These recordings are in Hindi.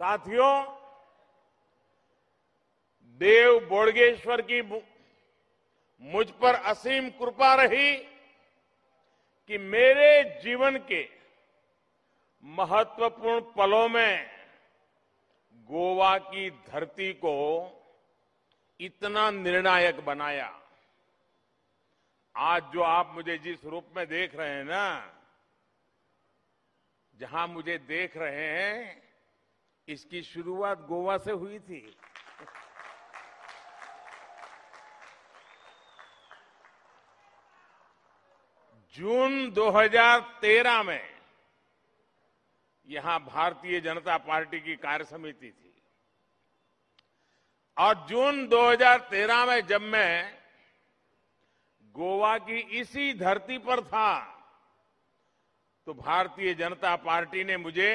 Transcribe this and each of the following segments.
साथियों, देव बोडगेश्वर की मुझ पर असीम कृपा रही कि मेरे जीवन के महत्वपूर्ण पलों में गोवा की धरती को इतना निर्णायक बनाया। आज जो आप मुझे जिस रूप में देख रहे हैं ना, जहाँ मुझे देख रहे हैं इसकी शुरुआत गोवा से हुई थी। जून 2013 में यहाँ भारतीय जनता पार्टी की कार्य समिति थी। और जून 2013 में जब मैं गोवा की इसी धरती पर था तो भारतीय जनता पार्टी ने मुझे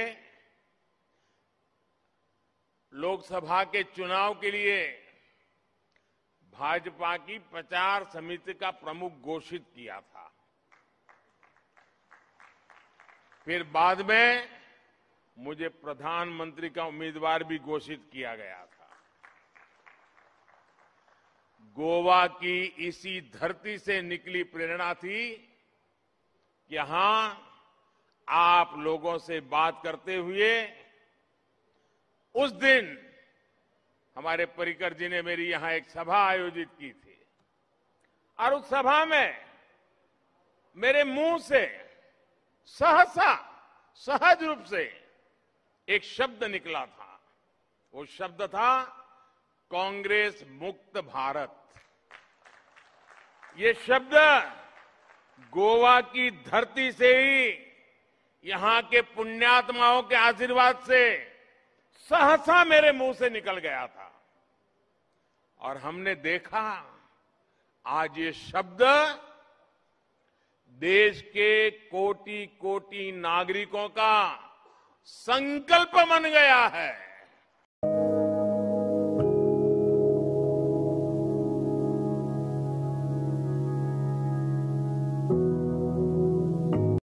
लोकसभा के चुनाव के लिए भाजपा की प्रचार समिति का प्रमुख घोषित किया था। फिर बाद में मुझे प्रधानमंत्री का उम्मीदवार भी घोषित किया गया था। गोवा की इसी धरती से निकली प्रेरणा थी कि हाँ, आप लोगों से बात करते हुए उस दिन हमारे परिकर जी ने मेरी यहाँ एक सभा आयोजित की थी। और उस सभा में मेरे मुँह से सहसा, सहज रूप से एक शब्द निकला था। वो शब्द था, कांग्रेस मुक्त भारत। ये शब्द गोवा की धरती से ही यहाँ के पुण्यात्माओं के आशीर्वाद से सहसा मेरे मुँह से निकल गया था। और हमने देखा, आज ये शब्द देश के कोटि कोटि नागरिकों का संकल्प बन गया है।